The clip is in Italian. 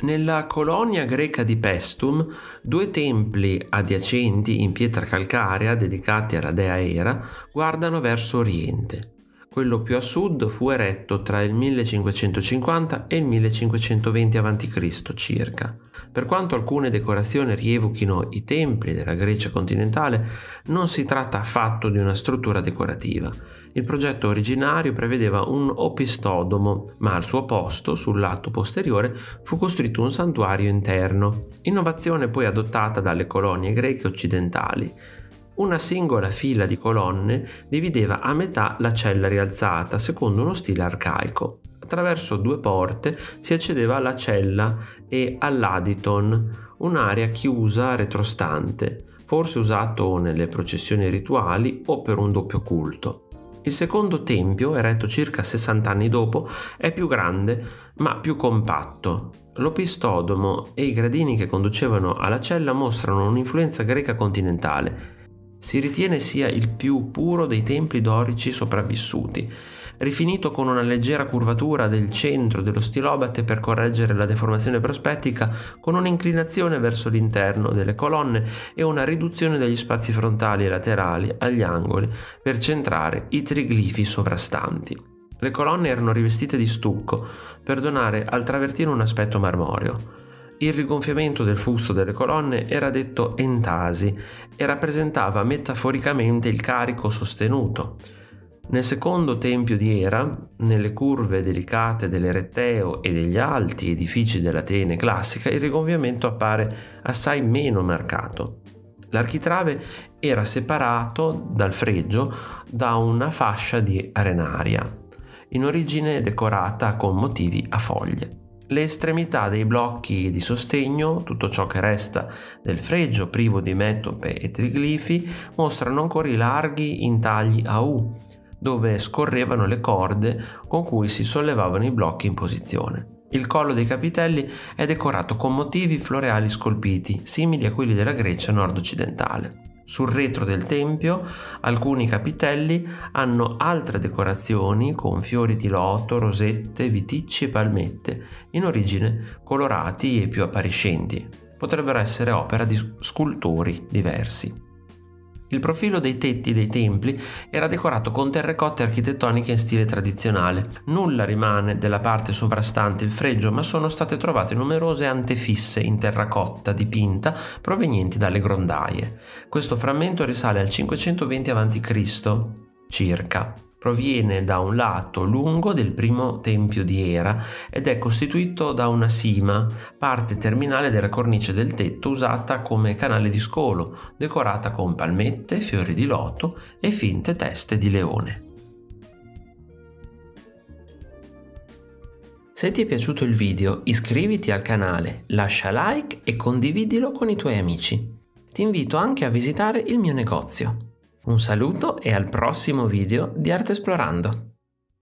Nella colonia greca di Pestum, due templi adiacenti in pietra calcarea dedicati alla dea Era guardano verso oriente. Quello più a sud fu eretto tra il 1550 e il 1520 a.C. circa. Per quanto alcune decorazioni rievochino i templi della Grecia continentale, non si tratta affatto di una struttura decorativa. Il progetto originario prevedeva un opistodomo, ma al suo posto, sul lato posteriore, fu costruito un santuario interno, innovazione poi adottata dalle colonie greche occidentali. Una singola fila di colonne divideva a metà la cella rialzata, secondo uno stile arcaico. Attraverso due porte si accedeva alla cella e all'aditon, un'area chiusa retrostante, forse usato nelle processioni rituali o per un doppio culto. Il secondo tempio, eretto circa 60 anni dopo, è più grande ma più compatto. L'opistodomo e i gradini che conducevano alla cella mostrano un'influenza greca continentale. Si ritiene sia il più puro dei templi dorici sopravvissuti rifinito con una leggera curvatura del centro dello stilobate per correggere la deformazione prospettica, con un'inclinazione verso l'interno delle colonne e una riduzione degli spazi frontali e laterali agli angoli per centrare i triglifi sovrastanti. Le colonne erano rivestite di stucco per donare al travertino un aspetto marmoreo. Il rigonfiamento del fusto delle colonne era detto entasi e rappresentava metaforicamente il carico sostenuto. Nel secondo tempio di Era, nelle curve delicate dell'Ereteo e degli alti edifici dell'Atene classica, il rigonfiamento appare assai meno marcato. L'architrave era separato dal fregio da una fascia di arenaria, in origine decorata con motivi a foglie. Le estremità dei blocchi di sostegno, tutto ciò che resta del fregio privo di metope e triglifi, mostrano ancora i larghi intagli a U, dove scorrevano le corde con cui si sollevavano i blocchi in posizione. Il collo dei capitelli è decorato con motivi floreali scolpiti, simili a quelli della Grecia nord-occidentale. Sul retro del tempio alcuni capitelli hanno altre decorazioni con fiori di loto, rosette, viticci e palmette, in origine colorati e più appariscenti. Potrebbero essere opera di scultori diversi. Il profilo dei tetti dei templi era decorato con terracotte architettoniche in stile tradizionale. Nulla rimane della parte sovrastante il fregio, ma sono state trovate numerose antefisse in terracotta dipinta provenienti dalle grondaie. Questo frammento risale al 520 a.C. circa proviene da un lato lungo del primo tempio di Era ed è costituito da una sima, parte terminale della cornice del tetto usata come canale di scolo, decorata con palmette, fiori di loto e finte teste di leone. Se ti è piaciuto il video iscriviti al canale, lascia like e condividilo con i tuoi amici. Ti invito anche a visitare il mio negozio un saluto e al prossimo video di Arte Esplorando.